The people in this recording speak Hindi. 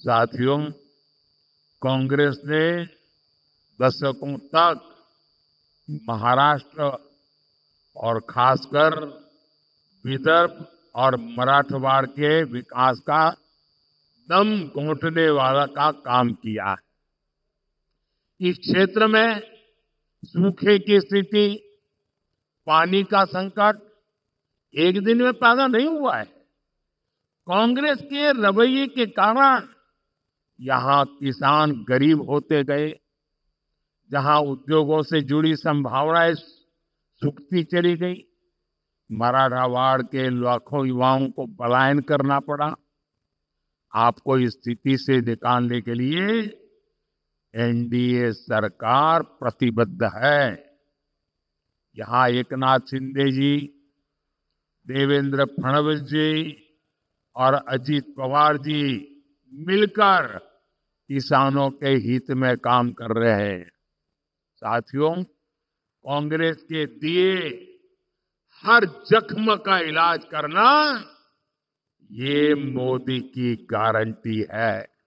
साथियों, कांग्रेस ने दशकों तक महाराष्ट्र और खासकर विदर्भ और मराठवाड़ के विकास का दम घोटने वाला का काम किया इस क्षेत्र में सूखे की स्थिति, पानी का संकट एक दिन में पैदा नहीं हुआ है। कांग्रेस के रवैये के कारण यहाँ किसान गरीब होते गए, जहाँ उद्योगों से जुड़ी संभावनाएँ सूखती चली गई। मराठावाड़ के लाखों युवाओं को पलायन करना पड़ा। आपको इस स्थिति से निकालने के लिए एनडीए सरकार प्रतिबद्ध है। यहाँ एक नाथ शिंदे जी, देवेंद्र फडणवीस जी और अजीत पवार जी मिलकर किसानों के हित में काम कर रहे हैं। साथियों, कांग्रेस के दिए हर जख्म का इलाज करना, ये मोदी की गारंटी है।